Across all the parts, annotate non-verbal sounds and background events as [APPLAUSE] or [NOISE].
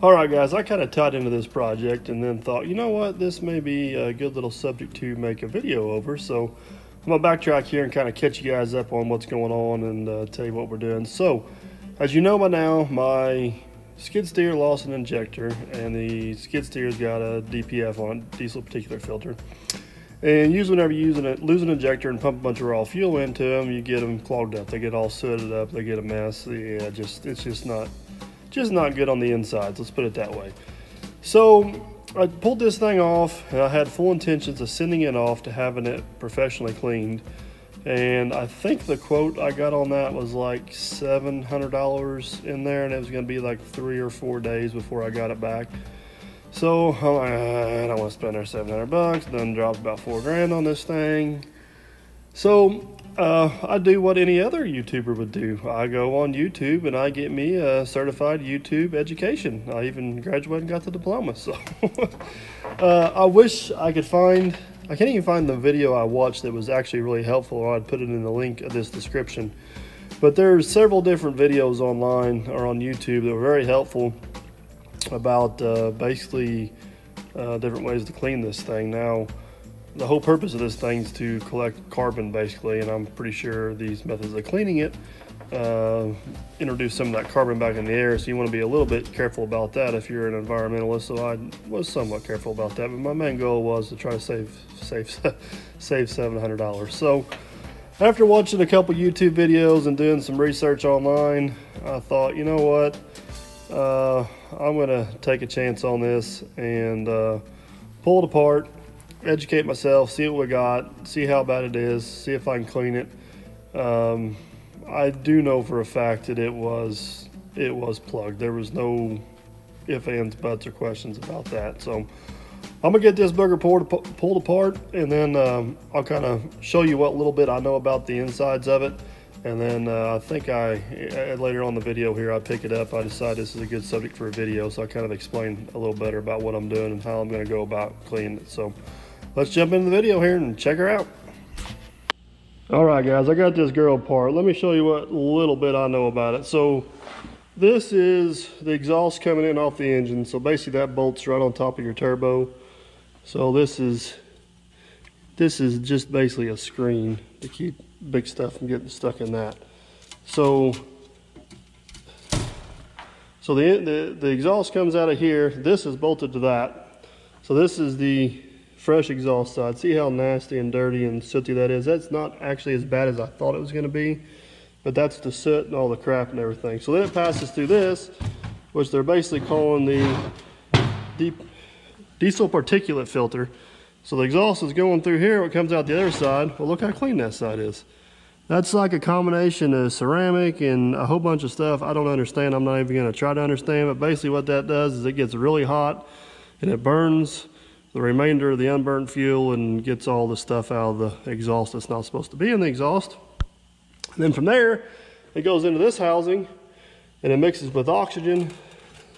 All right, guys, I kind of tied into this project and then thought, you know what, this may be a good little subject to make a video over. So I'm gonna backtrack here and kind of catch you guys up on what's going on and uh, tell you what we're doing. So, as you know by now, my skid steer lost an injector and the skid steer's got a DPF on diesel particulate filter. And usually whenever you use an, lose an injector and pump a bunch of raw fuel into them, you get them clogged up. They get all sooted up, they get a mess. Yeah, just it's just not just not good on the insides, let's put it that way. So I pulled this thing off and I had full intentions of sending it off to having it professionally cleaned. And I think the quote I got on that was like $700 in there and it was gonna be like three or four days before I got it back. So I'm like, I don't want to spend our 700 bucks. Then dropped about four grand on this thing. So uh, I do what any other YouTuber would do. I go on YouTube and I get me a certified YouTube education. I even graduated and got the diploma. So [LAUGHS] uh, I wish I could find, I can't even find the video I watched that was actually really helpful or I'd put it in the link of this description. But there's several different videos online or on YouTube that were very helpful about uh, basically uh, different ways to clean this thing. Now, the whole purpose of this thing is to collect carbon basically and I'm pretty sure these methods of cleaning it uh, introduce some of that carbon back in the air. So you want to be a little bit careful about that if you're an environmentalist so I was somewhat careful about that but my main goal was to try to save save [LAUGHS] save $700 so after watching a couple YouTube videos and doing some research online I thought you know what? Uh, I'm gonna take a chance on this and uh, pull it apart educate myself, see what we got, see how bad it is, see if I can clean it. Um, I do know for a fact that it was it was plugged. There was no if, ands, buts, or questions about that. So I'm gonna get this booger pulled, pulled apart, and then um, I'll kind of show you what little bit I know about the insides of it. And then uh, I think I, later on the video here, I pick it up. I decide this is a good subject for a video, so I kind of explain a little better about what I'm doing and how I'm gonna go about cleaning it. So let's jump into the video here and check her out. All right, guys, I got this girl apart. Let me show you what little bit I know about it. So this is the exhaust coming in off the engine. So basically that bolts right on top of your turbo. So this is, this is just basically a screen to keep big stuff from getting stuck in that. So, so the, the, the exhaust comes out of here. This is bolted to that. So this is the fresh exhaust side. See how nasty and dirty and sooty that is? That's not actually as bad as I thought it was going to be, but that's the soot and all the crap and everything. So then it passes through this, which they're basically calling the deep diesel particulate filter. So the exhaust is going through here, what comes out the other side, well look how clean that side is. That's like a combination of ceramic and a whole bunch of stuff I don't understand. I'm not even gonna try to understand, but basically what that does is it gets really hot and it burns the remainder of the unburned fuel and gets all the stuff out of the exhaust that's not supposed to be in the exhaust. And then from there, it goes into this housing and it mixes with oxygen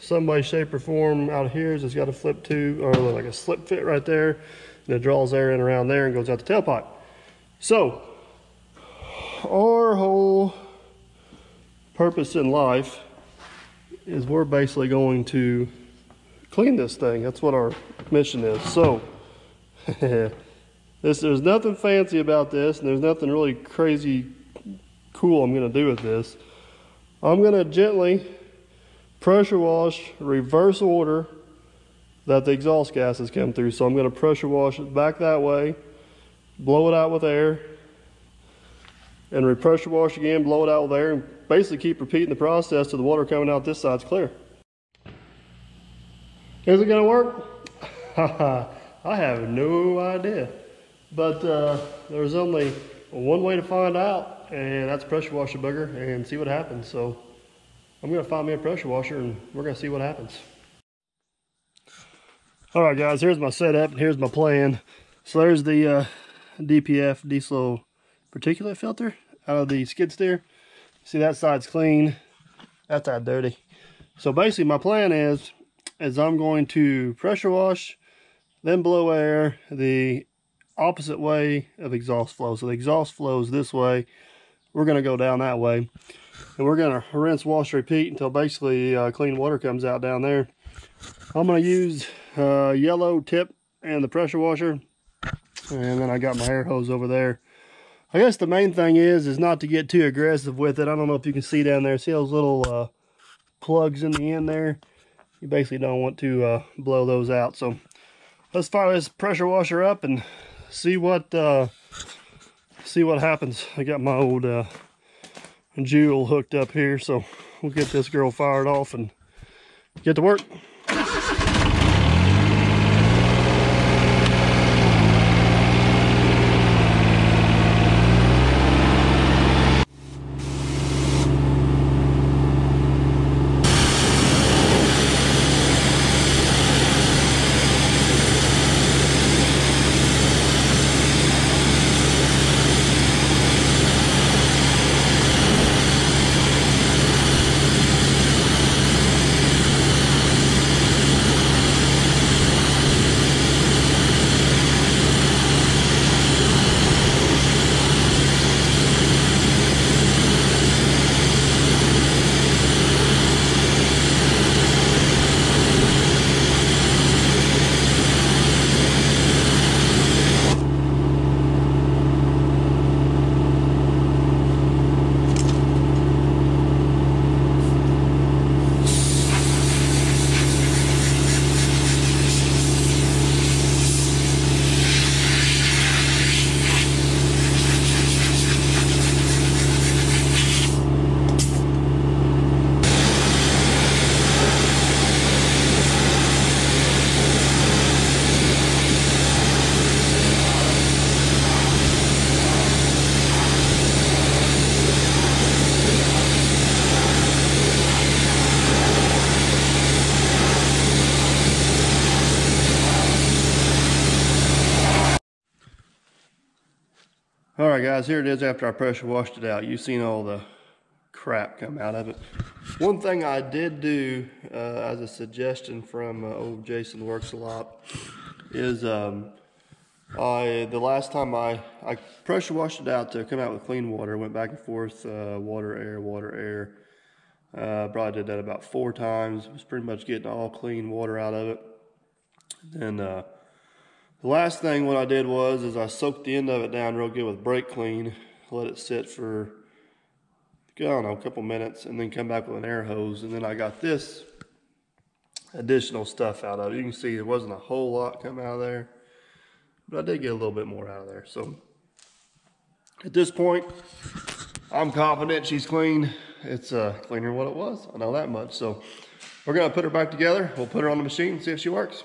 some way, shape, or form out of here. It's got a flip tube or like a slip fit right there. And it draws air in around there and goes out the tailpipe. So, our whole purpose in life is we're basically going to clean this thing. That's what our mission is. So, [LAUGHS] this there's nothing fancy about this, and there's nothing really crazy cool I'm going to do with this. I'm going to gently pressure wash reverse order that the exhaust gases come through. So I'm going to pressure wash it back that way, blow it out with air, and repressure wash again, blow it out with air, and basically keep repeating the process till the water coming out this side's clear. Is it gonna work? [LAUGHS] I have no idea. But uh, there's only one way to find out, and that's pressure washer booger and see what happens. So I'm gonna find me a pressure washer and we're gonna see what happens. All right, guys, here's my setup and here's my plan. So there's the uh, DPF diesel particulate filter out of the skid steer. See that side's clean, that side dirty. So basically my plan is is I'm going to pressure wash, then blow air the opposite way of exhaust flow. So the exhaust flows this way. We're going to go down that way. And we're going to rinse, wash, repeat until basically uh, clean water comes out down there. I'm going to use uh, yellow tip and the pressure washer. And then I got my air hose over there. I guess the main thing is, is not to get too aggressive with it. I don't know if you can see down there. See those little uh, plugs in the end there? You basically don't want to uh, blow those out. So let's fire this pressure washer up and see what uh, see what happens. I got my old uh, Joule hooked up here, so we'll get this girl fired off and get to work. All right, guys, here it is after I pressure washed it out. You've seen all the crap come out of it. One thing I did do uh, as a suggestion from uh, old Jason Works a Lot is um, I the last time I, I pressure washed it out to come out with clean water, went back and forth, uh, water, air, water, air. Uh, probably did that about four times. It Was pretty much getting all clean water out of it. Then uh, the last thing what I did was is I soaked the end of it down real good with brake clean, let it sit for I don't know a couple minutes, and then come back with an air hose, and then I got this additional stuff out of it. You can see there wasn't a whole lot come out of there, but I did get a little bit more out of there. So at this point, I'm confident she's clean. It's uh, cleaner than what it was. I know that much. So we're gonna put her back together. We'll put her on the machine and see if she works.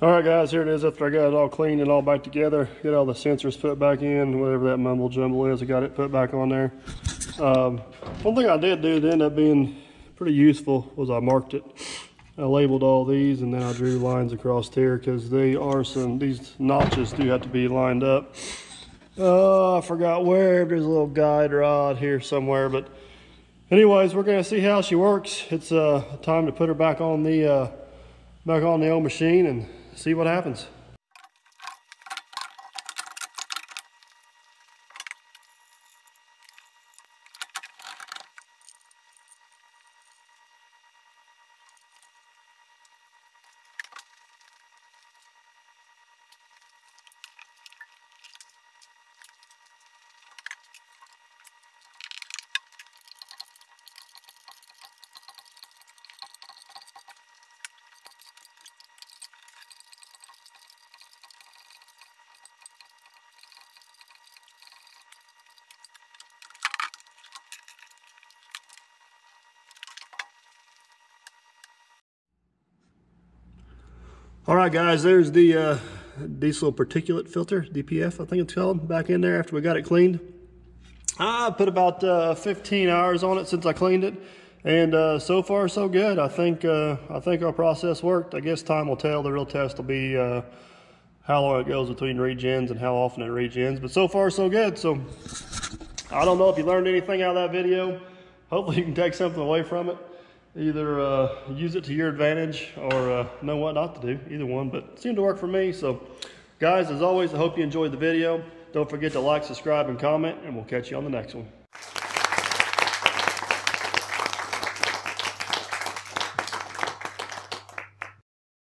All right, guys, here it is after I got it all cleaned and all back together. Get all the sensors put back in, whatever that mumble jumble is, I got it put back on there. Um, one thing I did do that ended up being pretty useful was I marked it. I labeled all these and then I drew lines across here because they are some, these notches do have to be lined up. Oh, I forgot where, there's a little guide rod here somewhere, but anyways, we're gonna see how she works. It's uh, time to put her back on the, uh, back on the old machine and see what happens. All right, guys, there's the uh, diesel particulate filter, DPF, I think it's called, back in there after we got it cleaned. I put about uh, 15 hours on it since I cleaned it, and uh, so far so good. I think uh, I think our process worked. I guess time will tell. The real test will be uh, how long it goes between regens and how often it regens. But so far so good. So I don't know if you learned anything out of that video. Hopefully you can take something away from it either uh, use it to your advantage or uh, know what not to do, either one, but it seemed to work for me. So guys, as always, I hope you enjoyed the video. Don't forget to like, subscribe, and comment, and we'll catch you on the next one.